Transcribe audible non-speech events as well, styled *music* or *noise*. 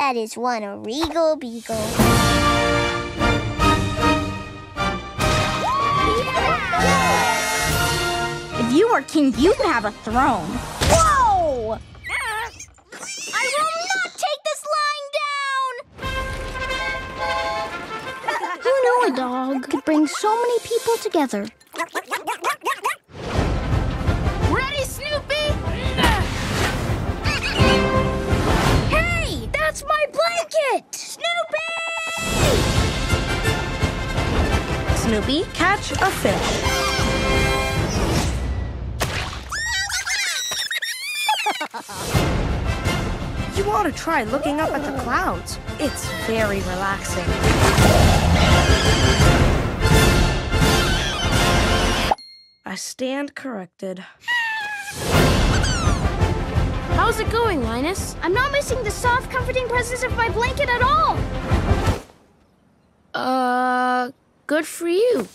That is one regal beagle. If you were king, you would have a throne. Whoa! I will not take this lying down! Who knew a dog could bring so many people together? *laughs* Snoopy! Snoopy, catch a fish. You ought to try looking up at the clouds. It's very relaxing. I stand corrected. How's it going, Linus? I'm not missing the soft, comforting presence of my blanket at all. Uh, good for you.